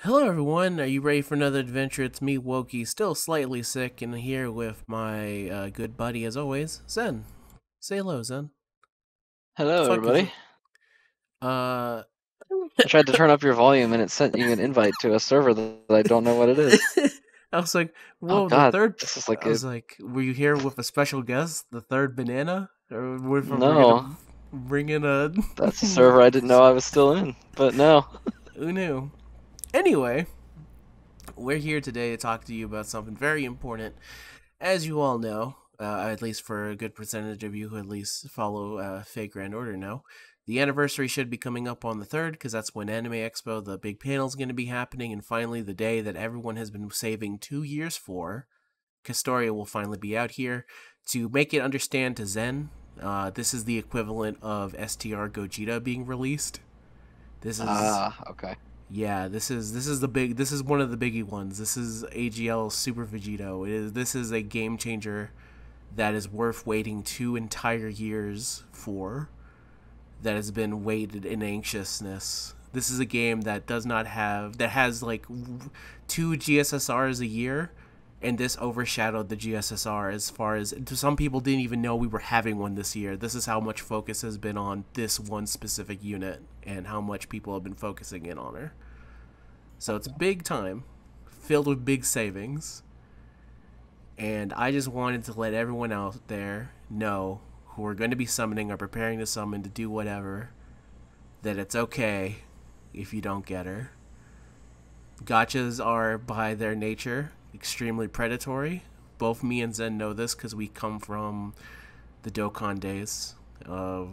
Hello, everyone. Are you ready for another adventure? It's me, Wokey, still slightly sick, and here with my uh, good buddy, as always, Zen. Say hello, Zen. Hello, everybody. Uh, I tried to turn up your volume and it sent you an invite to a server that I don't know what it is. I was like, whoa, Oh God, the third. this is like I a was like, were you here with a special guest, the third banana, or were we No. bring in a? that's a server I didn't know I was still in, but no. Who knew? Anyway, we're here today to talk to you about something very important. As you all know, uh, at least for a good percentage of you who at least follow uh, Fate Grand Order know, the anniversary should be coming up on the 3rd because that's when Anime Expo, the big panel, is going to be happening. And finally, the day that everyone has been saving two years for, Castoria will finally be out here. To make it understand to Zen, uh, this is the equivalent of STR Gogeta being released. This is Ah, okay. Yeah, this is this is the big this is one of the biggie ones. This is AGL Super Vegito. It is this is a game changer that is worth waiting two entire years for. That has been waited in anxiousness. This is a game that does not have that has like two GSSRs a year, and this overshadowed the GSSR as far as some people didn't even know we were having one this year. This is how much focus has been on this one specific unit and how much people have been focusing in on her. So it's big time, filled with big savings. And I just wanted to let everyone out there know who are going to be summoning or preparing to summon to do whatever that it's okay if you don't get her. Gotchas are, by their nature, extremely predatory. Both me and Zen know this because we come from the Dokkan days of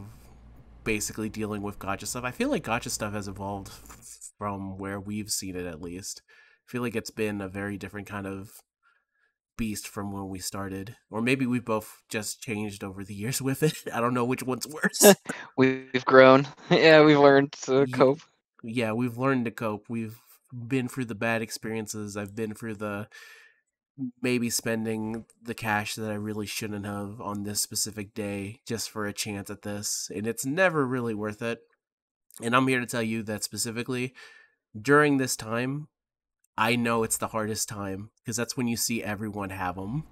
basically dealing with gotcha stuff. I feel like gotcha stuff has evolved from where we've seen it at least. I feel like it's been a very different kind of beast from when we started. Or maybe we've both just changed over the years with it. I don't know which one's worse. We've grown. Yeah, we've learned to cope. yeah, we've learned to cope. We've been through the bad experiences. I've been through the maybe spending the cash that I really shouldn't have on this specific day just for a chance at this. And it's never really worth it. And I'm here to tell you that specifically during this time, I know it's the hardest time because that's when you see everyone have them.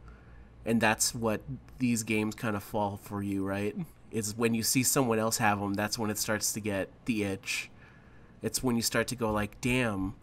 And that's what these games kind of fall for you, right? Is when you see someone else have them, that's when it starts to get the itch. It's when you start to go like, "Damn,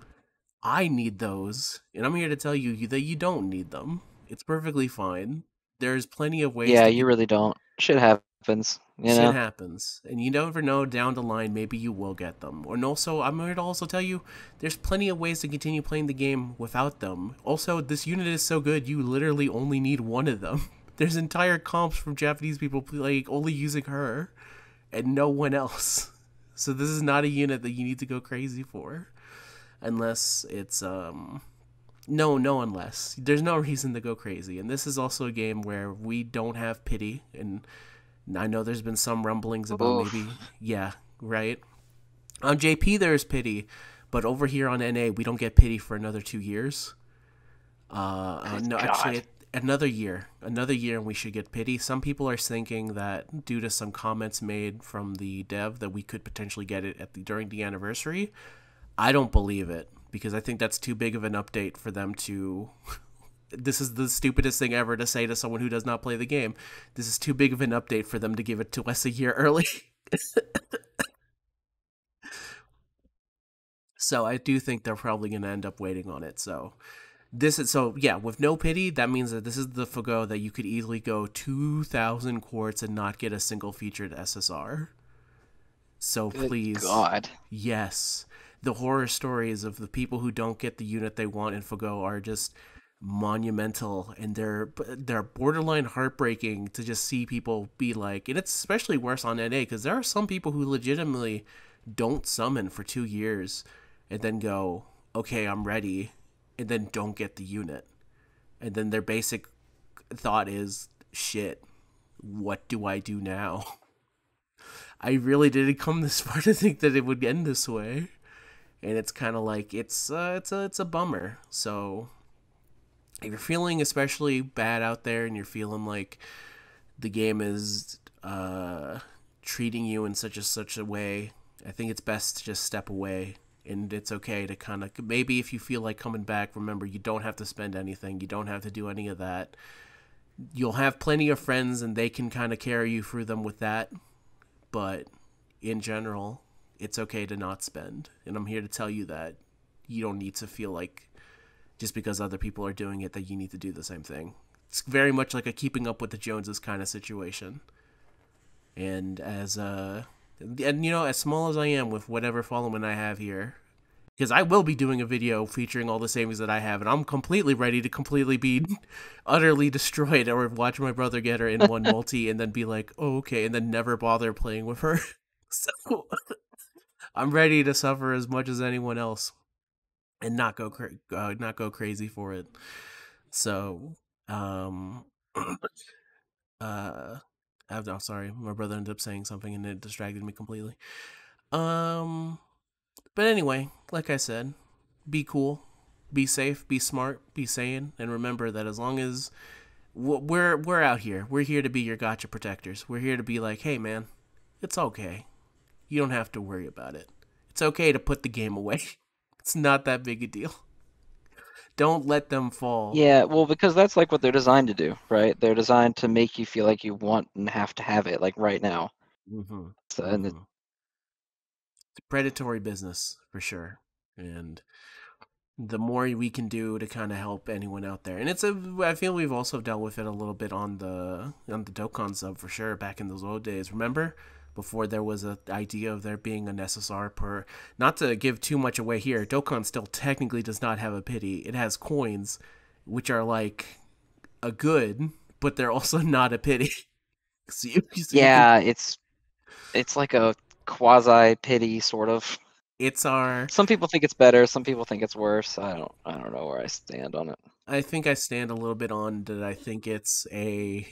I need those." And I'm here to tell you that you don't need them. It's perfectly fine. There's plenty of ways Yeah, you really don't. Shit happens. You Shit know? happens, and you never know down the line. Maybe you will get them. And also, I'm here to also tell you, there's plenty of ways to continue playing the game without them. Also, this unit is so good, you literally only need one of them. There's entire comps from Japanese people like only using her, and no one else. So this is not a unit that you need to go crazy for, unless it's um. No, no, unless there's no reason to go crazy, and this is also a game where we don't have pity, and I know there's been some rumblings about Oof. maybe, yeah, right. On JP there's pity, but over here on NA we don't get pity for another two years. Uh, no, God. actually, another year, another year, and we should get pity. Some people are thinking that due to some comments made from the dev that we could potentially get it at the during the anniversary. I don't believe it because I think that's too big of an update for them to. this is the stupidest thing ever to say to someone who does not play the game. This is too big of an update for them to give it to us a year early. so I do think they're probably going to end up waiting on it. So this is so yeah with no pity that means that this is the Fago that you could easily go 2000 quartz and not get a single featured ssr so Good please God. Yes. The horror stories of the people who don't get the unit they want in Fago are just monumental and they're they're borderline heartbreaking to just see people be like and it's especially worse on NA because there are some people who legitimately don't summon for 2 years and then go okay I'm ready and then don't get the unit. And then their basic thought is shit what do I do now? I really didn't come this far to think that it would end this way, and it's kind of like it's uh, it's a it's a bummer. So if you're feeling especially bad out there, and you're feeling like the game is uh, treating you in such a such a way, I think it's best to just step away and it's okay to kind of maybe if you feel like coming back, remember you don't have to spend anything, you don't have to do any of that. You'll have plenty of friends, and they can kind of carry you through them with that. But in general, it's okay to not spend, and I'm here to tell you that you don't need to feel like just because other people are doing it that you need to do the same thing. It's very much like a keeping up with the Joneses kind of situation. And as uh and you know, as small as I am with whatever following I have here, because I will be doing a video featuring all the savings that I have, and I'm completely ready to completely be utterly destroyed, or watch my brother get her in one multi and then be like, oh, okay, and then never bother playing with her. so I'm ready to suffer as much as anyone else, and not go cra- uh, not go crazy for it. So, um, uh, I'm oh, sorry, my brother ended up saying something and it distracted me completely. Um, but anyway, like I said, be cool, be safe, be smart, be sane, and remember that as long as we're we're out here, we're here to be your gotcha protectors. We're here to be like, hey man, it's okay. You don't have to worry about it. It's okay to put the game away. It's not that big a deal. Don't let them fall. Yeah, well, because that's like what they're designed to do, right? They're designed to make you feel like you want and have to have it, like right now. Mm-hmm. So, it, Mhm. It's predatory business for sure, and the more we can do to kind of help anyone out there, and it's a. I feel we've also dealt with it a little bit on the on the Dokkan sub for sure back in those old days. Remember before there was an idea of there being an SSR per. Not to give too much away here, Dokkan still technically does not have a pity. It has coins, which are like a good, but they're also not a pity. so you, you can- yeah, it's it's like a quasi pity sort of. it's our Some people think it's better. Some people think it's worse. I don't. I don't know where I stand on it. I think I stand a little bit on that. I think it's a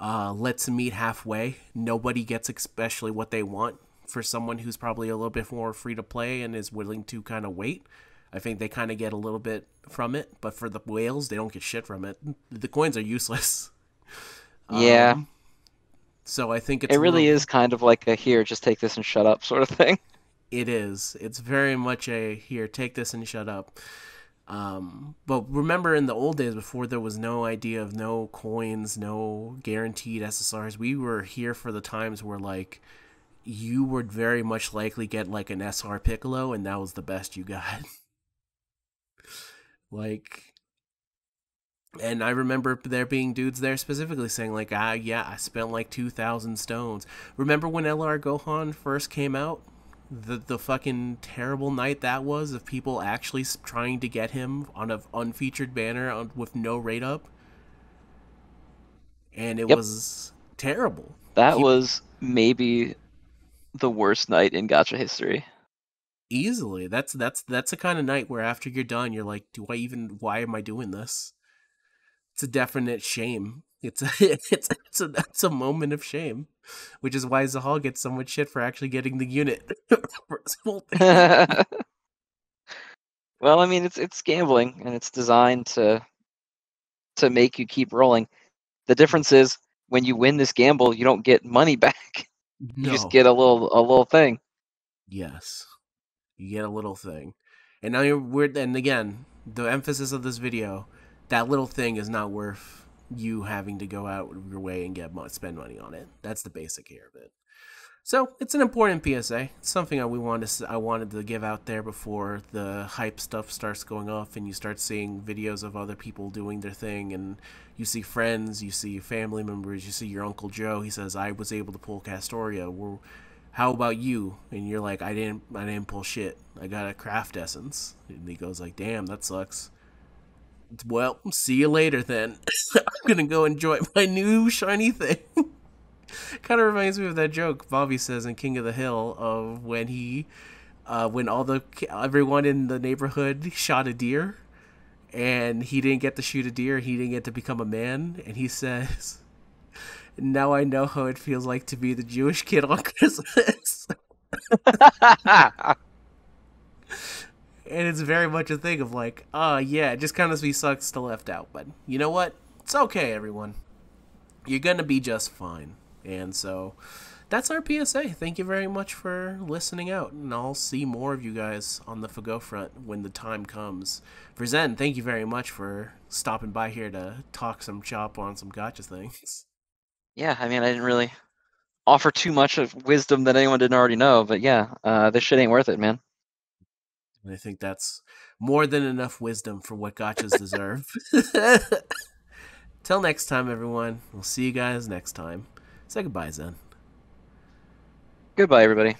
uh, let's meet halfway. Nobody gets especially what they want for someone who's probably a little bit more free to play and is willing to kind of wait. I think they kind of get a little bit from it, but for the whales, they don't get shit from it. The coins are useless. Yeah. Um, so I think it's It really little- is kind of like a here, just take this and shut up sort of thing. It is. It's very much a here, take this and shut up. Um, but remember in the old days before there was no idea of no coins, no guaranteed SSRs, we were here for the times where like you would very much likely get like an SR Piccolo and that was the best you got. like and I remember there being dudes there specifically saying like, ah, yeah, I spent like two thousand stones. Remember when LR Gohan first came out? The the fucking terrible night that was of people actually trying to get him on a unfeatured banner on, with no rate up, and it Yep. was terrible. That He- was maybe the worst night in Gacha history. Easily, that's that's that's the kind of night where after you're done, you're like, do I even? Why am I doing this? It's a definite shame. It's a it's it's a it's a moment of shame, which is why Zahal gets so much shit for actually getting the unit for his whole thing. well, I mean, it's it's gambling and it's designed to to make you keep rolling. The difference is when you win this gamble, you don't get money back. You just get a little a little thing. Yes. You get a little thing. And now you're weird and again, the emphasis of this video, that little thing is not worth you having to go out of your way and get spend money on it. That's the basic here of it. So it's an important PSA. It's something that we wanted to, I wanted to give out there before the hype stuff starts going off and you start seeing videos of other people doing their thing and you see friends, you see family members, you see your uncle Joe. He says, "I was able to pull Castoria." Well, how about you? And you're like, "I didn't, I didn't pull shit. I got a craft essence." And he goes like, "Damn, that sucks." Well, see you later then. I'm gonna go enjoy my new shiny thing. kind of reminds me of that joke Bobby says in King of the Hill of when he, uh, when all the everyone in the neighborhood shot a deer, and he didn't get to shoot a deer. He didn't get to become a man, and he says, "Now I know how it feels like to be the Jewish kid on Christmas." And it's very much a thing of like, uh yeah, it just kind of sucks to left out, but you know what? It's okay, everyone. You're gonna be just fine. And so that's our PSA. Thank you very much for listening out, and I'll see more of you guys on the Fago front when the time comes. For Zen, thank you very much for stopping by here to talk some chop on some gotcha things. Yeah, I mean, I didn't really offer too much of wisdom that anyone didn't already know, but yeah, uh, this shit ain't worth it, man. And I think that's more than enough wisdom for what gotchas deserve. Till next time, everyone. We'll see you guys next time. Say goodbye, Zen. Goodbye, everybody.